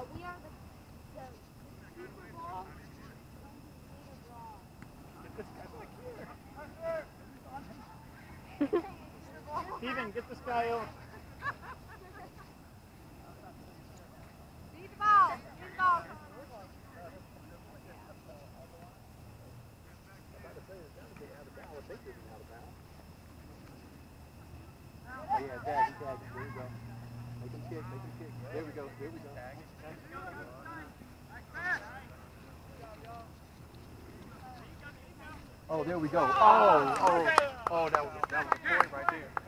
Yeah, we are the, the Steven, get this guy out. Yeah, tag, tag. There we go. Make him kick, make him kick. There we go, there we go. Oh, there we go. Oh, oh, oh, that was, that was a point right there.